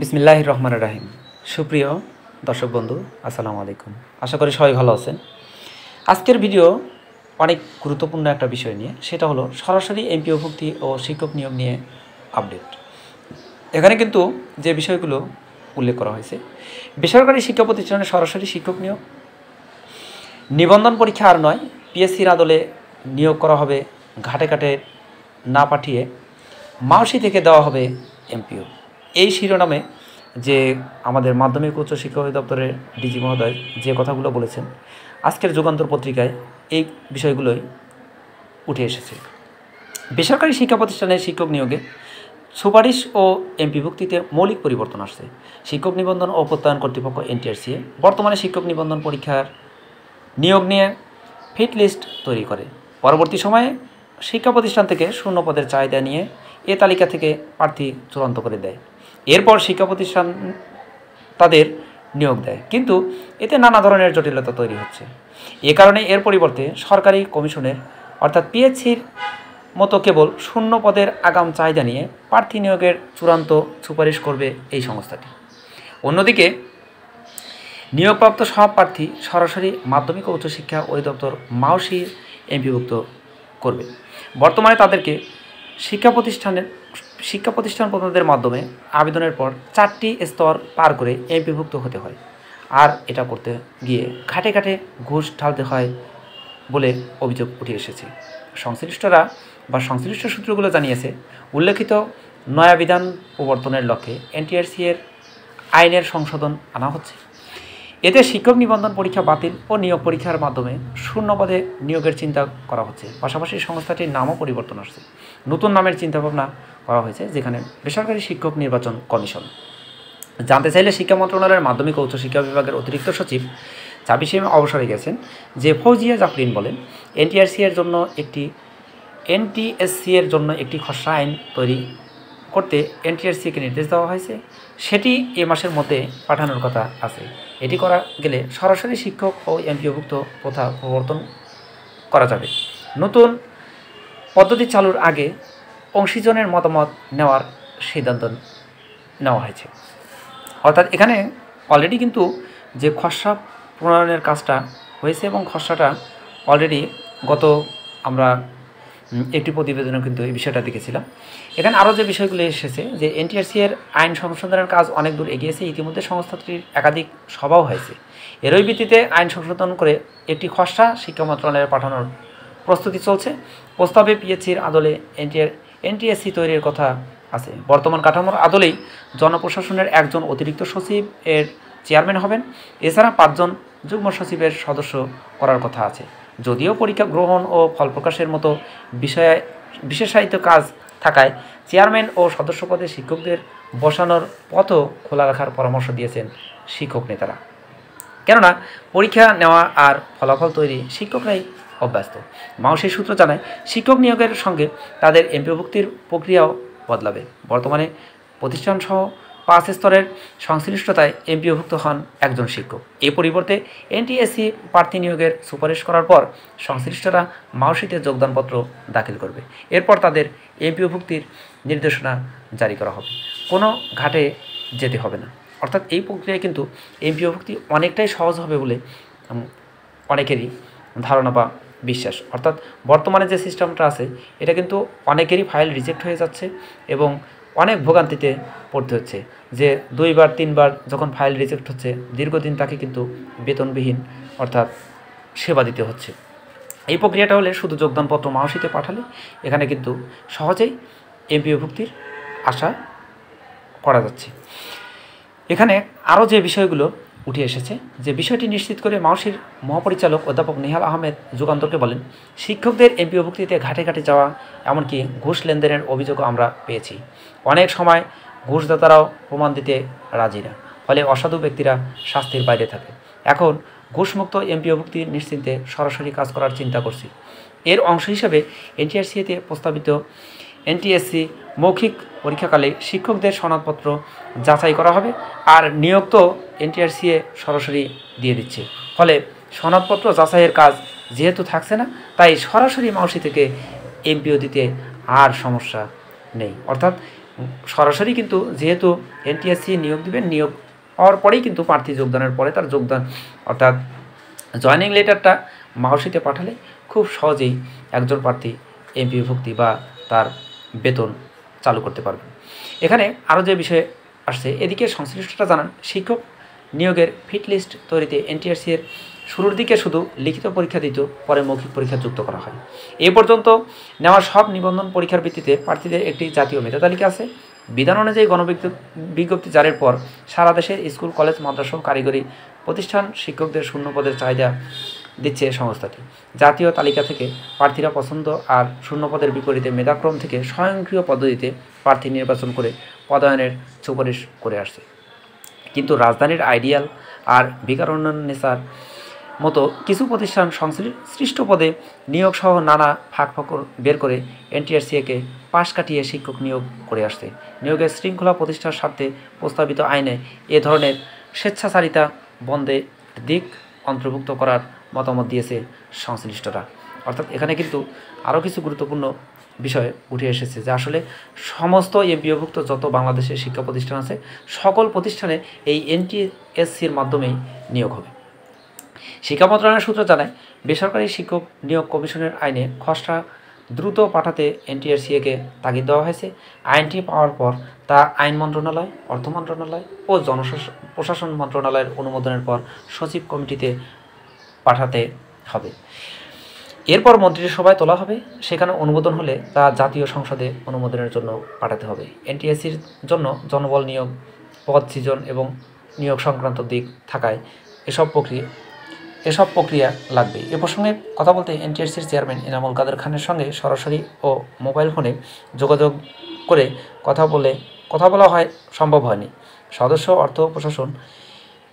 বিসমিল্লাহ রহমান রাহিম। সুপ্রিয় দর্শক বন্ধু, আসসালামু আলাইকুম। আশা করি সবাই ভালো আছেন। আজকের ভিডিও অনেক গুরুত্বপূর্ণ একটা বিষয় নিয়ে, সেটা হলো সরাসরি এমপিও ভুক্তি ও শিক্ষক নিয়োগ নিয়ে আপডেট। এখানে কিন্তু যে বিষয়গুলো উল্লেখ করা হয়েছে, বেসরকারি শিক্ষা প্রতিষ্ঠানে সরাসরি শিক্ষক নিয়োগ, নিবন্ধন পরীক্ষা আর নয়, পিএসসির আদলে নিয়োগ করা হবে, ঘাটে ঘাটে না পাঠিয়ে মাউসি থেকে দেওয়া হবে এমপিও। এই শিরোনামে যে আমাদের মাধ্যমিক উচ্চ শিক্ষা অধিদপ্তরের ডিজি মহোদয় যে কথাগুলো বলেছেন, আজকের যুগান্তর পত্রিকায় এই বিষয়গুলোই উঠে এসেছে। বেসরকারি শিক্ষা প্রতিষ্ঠানের শিক্ষক নিয়োগে সুপারিশ ও এমপিভুক্তিতে মৌলিক পরিবর্তন আসছে। শিক্ষক নিবন্ধন ও প্রত্যয়ন কর্তৃপক্ষ এনটিআরসিএ বর্তমানে শিক্ষক নিবন্ধন পরীক্ষার নিয়োগ নিয়ে ফিট লিস্ট তৈরি করে। পরবর্তী সময়ে শিক্ষা প্রতিষ্ঠান থেকে শূন্য পদের চাহিদা নিয়ে এ তালিকা থেকে প্রার্থী চূড়ান্ত করে দেয়। এরপর শিক্ষা প্রতিষ্ঠান তাদের নিয়োগ দেয়। কিন্তু এতে নানা ধরনের জটিলতা তৈরি হচ্ছে। এ কারণে এর পরিবর্তে সরকারি কমিশনের, অর্থাৎ পিএইচসির মতো কেবল শূন্য পদের আগাম চাহিদা নিয়ে প্রার্থী নিয়োগের চূড়ান্ত সুপারিশ করবে এই সংস্থাটি। অন্যদিকে, নিয়োগপ্রাপ্ত সব প্রার্থী সরাসরি মাধ্যমিক ও উচ্চশিক্ষা অধিদপ্তর মাওসি এমপিভুক্ত করবে। বর্তমানে তাদেরকে শিক্ষা প্রতিষ্ঠানের শিক্ষা প্রতিষ্ঠান প্রধানদের মাধ্যমে আবেদনের পর চারটি স্তর পার করে এমপিভুক্ত হতে হয়। আর এটা করতে গিয়ে ঘাটে ঘাটে ঘুষ ঢালতে হয় বলে অভিযোগ উঠে এসেছে। সংশ্লিষ্টরা বা সংশ্লিষ্ট সূত্রগুলো জানিয়েছে, উল্লেখিত নয়া বিধান প্রবর্তনের লক্ষ্যে এনটিআরসি এর আইনের সংশোধন আনা হচ্ছে। এতে শিক্ষক নিবন্ধন পরীক্ষা বাতিল ও নিয়োগ পরীক্ষার মাধ্যমে শূন্য পদে নিয়োগের চিন্তা করা হচ্ছে। পাশাপাশি সংস্থাটির নামও পরিবর্তন আসছে। নতুন নামের চিন্তাভাবনা করা হয়েছে, যেখানে বেসরকারি শিক্ষক নির্বাচন কমিশন। জানতে চাইলে শিক্ষা মন্ত্রণালয়ের মাধ্যমিক উচ্চশিক্ষা বিভাগের অতিরিক্ত সচিব চাবিসিম অবসরে গেছেন, যে ফৌজিয়া জাফরিন বলেন, এনটিআরসি এর জন্য একটি, এনটিএসসি এর জন্য একটি খসড়া আইন তৈরি করতে এনটিআরসিকে নির্দেশ দেওয়া হয়েছে। সেটি এ মাসের মধ্যে পাঠানোর কথা আছে। এটি করা গেলে সরাসরি শিক্ষক ও এমপিওভুক্ত প্রথা প্রবর্তন করা যাবে। নতুন পদ্ধতি চালুর আগে অংশীজনের মতামত নেওয়ার সিদ্ধান্ত নেওয়া হয়েছে। অর্থাৎ এখানে অলরেডি কিন্তু যে খসড়া প্রণয়নের কাজটা হয়েছে এবং খসড়াটা অলরেডি গত আমরা একটি প্রতিবেদনে কিন্তু এই বিষয়টা দেখেছিলাম এখানে আরও যে বিষয়গুলো এসেছে, যে এনটিআরসি এর আইন সংশোধনের কাজ অনেক দূর এগিয়েছে, ইতিমধ্যে সংস্থাটির একাধিক সভাও হয়েছে। এরই ভিত্তিতে আইন সংশোধন করে একটি খসড়া শিক্ষা মন্ত্রণালয়ে পাঠানোর প্রস্তুতি চলছে। প্রস্তাবে পিএসসির আদলে এনটিআর এনটিএসসি তৈরির কথা আছে। বর্তমান কাঠামোর আদলেই জনপ্রশাসনের একজন অতিরিক্ত সচিব এর চেয়ারম্যান হবেন। এছাড়া পাঁচজন যুগ্ম সচিবের সদস্য করার কথা আছে। যদিও পরীক্ষা গ্রহণ ও ফল প্রকাশের মতো বিষয়ে বিশেষায়িত কাজ থাকায় চেয়ারম্যান ও সদস্য পদে শিক্ষকদের বসানোর পথও খোলা রাখার পরামর্শ দিয়েছেন শিক্ষক নেতারা। কেননা, পরীক্ষা নেওয়া আর ফলাফল তৈরি শিক্ষকরাই অভ্যস্ত। মাউসের সূত্র জানায়, শিক্ষক নিয়োগের সঙ্গে তাদের এমপিভুক্তির প্রক্রিয়াও বদলাবে। বর্তমানে প্রতিষ্ঠানসহ পাঁচ স্তরের সংশ্লিষ্টতায় এমপিওভুক্ত হন একজন শিক্ষক। এ পরিবর্তে এনটিএসসি প্রার্থী নিয়োগের সুপারিশ করার পর সংশ্লিষ্টরা মাউসিতে যোগদানপত্র দাখিল করবে। এরপর তাদের এমপিওভুক্তির নির্দেশনা জারি করা হবে। কোনো ঘাটে যেতে হবে না। অর্থাৎ এই প্রক্রিয়ায় কিন্তু এমপিওভুক্তি অনেকটাই সহজ হবে বলে অনেকেরই ধারণা বা বিশ্বাস। অর্থাৎ বর্তমানে যে সিস্টেমটা আছে, এটা কিন্তু অনেকেরই ফাইল রিজেক্ট হয়ে যাচ্ছে এবং অনেক ভোগান্তিতে পড়তে হচ্ছে। যে দুইবার, তিনবার যখন ফাইল রিজেক্ট হচ্ছে, দীর্ঘদিন তাকে কিন্তু বেতনবিহীন অর্থাৎ সেবা দিতে হচ্ছে। এই প্রক্রিয়াটা হলে শুধু যোগদানপত্র মাহসিতে পাঠালে এখানে কিন্তু সহজেই এমপিও এমপিওভুক্তির আশা করা যাচ্ছে। এখানে আরও যে বিষয়গুলো উঠে এসেছে, যে বিষয়টি নিশ্চিত করে মাউসির মহাপরিচালক অধ্যাপক নিহাল আহমেদ যুগান্তরকে বলেন, শিক্ষকদের এমপিওভুক্তিতে ঘাটে ঘাটে যাওয়া, এমনকি ঘুষ লেনদেনের অভিযোগও আমরা পেয়েছি। অনেক সময় ঘুষদাতারাও প্রমাণ দিতে রাজি না, ফলে অসাধু ব্যক্তিরা শাস্তির বাইরে থাকে। এখন ঘুষমুক্ত এমপিওভুক্তি নিশ্চিন্তে সরাসরি কাজ করার চিন্তা করছি। এর অংশ হিসেবে এনটিআরসিএতে প্রস্তাবিত এনটিএসসি মৌখিক পরীক্ষাকালে শিক্ষকদের সনদপত্র যাচাই করা হবে আর নিয়োগ তো এনটিআরসিএ সরাসরি দিয়ে দিচ্ছে। ফলে সনদপত্র যাচাইয়ের কাজ যেহেতু থাকছে না, তাই সরাসরি মাউসি থেকে এমপিও দিতে আর সমস্যা নেই। অর্থাৎ সরাসরি কিন্তু যেহেতু এনটিএসসি নিয়োগ দিবেন, নিয়োগ হওয়ার পরেই কিন্তু প্রার্থী যোগদানের পরে তার যোগদান, অর্থাৎ জয়নিং লেটারটা মাহসিতে পাঠালে খুব সহজেই একজন প্রার্থী এমপি ভুক্তি বা তার বেতন চালু করতে পারবেন। এখানে আরও যে বিষয়ে আসছে, এদিকে সংশ্লিষ্টটা জানান, শিক্ষক নিয়োগের ফিট লিস্ট তৈরিতে এনটিআরসি এর শুরুর দিকে শুধু লিখিত পরীক্ষা দিত, পরে মৌখিক পরীক্ষা যুক্ত করা হয়। এ পর্যন্ত নেওয়া সব নিবন্ধন পরীক্ষার ভিত্তিতে প্রার্থীদের একটি জাতীয় মেধা তালিকা আছে। বিধান অনুযায়ী বিজ্ঞপ্তি জারির পর সারা দেশে স্কুল, কলেজ, মাদ্রাসা কারিগরি প্রতিষ্ঠান শিক্ষকদের শূন্য পদের চাহিদা দিচ্ছে সংস্থাটি। জাতীয় তালিকা থেকে প্রার্থীরা পছন্দ আর শূন্য পদের বিপরীতে মেধাক্রম থেকে স্বয়ংক্রিয় পদ্ধতিতে প্রার্থী নির্বাচন করে পদায়নের সুপারিশ করে আসছে। কিন্তু রাজধানীর আইডিয়াল আর বিকারুন্নেসার মতো কিছু প্রতিষ্ঠান সংশ্লিষ্ট পদে নিয়োগ সহ নানা ফাঁক ফকর বের করে এনটিআরসিএকে পাশ কাটিয়ে শিক্ষক নিয়োগ করে আসছে। নিয়োগের শৃঙ্খলা প্রতিষ্ঠার স্বার্থে প্রস্তাবিত আইনে এ ধরনের স্বেচ্ছাচারিতা বন্ধে দিক অন্তর্ভুক্ত করার মতামত দিয়েছে সংশ্লিষ্টরা। অর্থাৎ এখানে কিন্তু আরও কিছু গুরুত্বপূর্ণ বিষয় উঠে এসেছে যে আসলে সমস্ত এমপিওভুক্ত যত বাংলাদেশের শিক্ষা প্রতিষ্ঠান আছে, সকল প্রতিষ্ঠানে এই এনটিএসসির মাধ্যমেই নিয়োগ হবে। শিক্ষা মন্ত্রণালয়ের সূত্র জানায়, বেসরকারি শিক্ষক নিয়োগ কমিশনের আইনে খসড়া দ্রুত পাঠাতে এনটিআরসিএকে তাগিদ দেওয়া হয়েছে। আইনটি পাওয়ার পর তা আইন মন্ত্রণালয়, অর্থ মন্ত্রণালয় ও জনশাসন প্রশাসন মন্ত্রণালয়ের অনুমোদনের পর সচিব কমিটিতে পাঠাতে হবে। এরপর মন্ত্রিসভায় তোলা হবে। সেখানে অনুমোদন হলে তা জাতীয় সংসদে অনুমোদনের জন্য পাঠাতে হবে। এনটিএসসির জন্য জনবল নিয়োগ, পদ সৃজন এবং নিয়োগ সংক্রান্ত দিক থাকায় এসব প্রক্রিয়া এসব প্রক্রিয়া লাগবে। এ প্রসঙ্গে কথা বলতে এনটিএসসির চেয়ারম্যান এনামুল কাদের খানের সঙ্গে সরাসরি ও মোবাইল ফোনে যোগাযোগ করে কথা বলে, কথা বলা হয়, সম্ভব হয়নি। সদস্য, অর্থ, প্রশাসন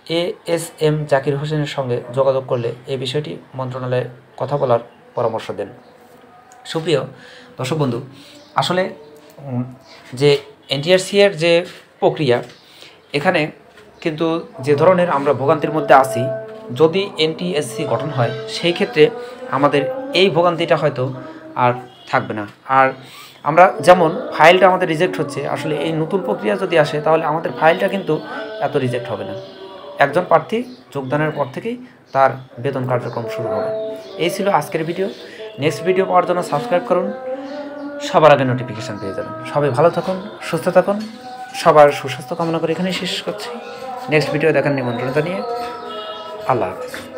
এ এস এম জাকির হোসেনের সঙ্গে যোগাযোগ করলে এই বিষয়টি মন্ত্রণালয়ে কথা বলার পরামর্শ দেন। সুপ্রিয় দর্শক বন্ধু, আসলে যে এনটিআরসি এর যে প্রক্রিয়া, এখানে কিন্তু যে ধরনের আমরা ভোগান্তির মধ্যে আছি, যদি এনটিএসসি গঠন হয়, সেই ক্ষেত্রে আমাদের এই ভোগান্তিটা হয়তো আর থাকবে না। আর আমরা যেমন ফাইলটা আমাদের রিজেক্ট হচ্ছে, আসলে এই নতুন প্রক্রিয়া যদি আসে, তাহলে আমাদের ফাইলটা কিন্তু এত রিজেক্ট হবে না। একজন প্রার্থী যোগদানের পর থেকেই তার বেতন কার্যক্রম শুরু হবে। এই ছিল আজকের ভিডিও। নেক্সট ভিডিও পাওয়ার জন্য সাবস্ক্রাইব করুন। সবার আগে নোটিফিকেশান পেয়ে যাবেন। সবাই ভালো থাকুন, সুস্থ থাকুন। সবার সুস্বাস্থ্য কামনা করে এখানেই শেষ করছি। নেক্সট ভিডিও দেখার নিমন্ত্রণ জানিয়ে আল্লাহ হাফেজ।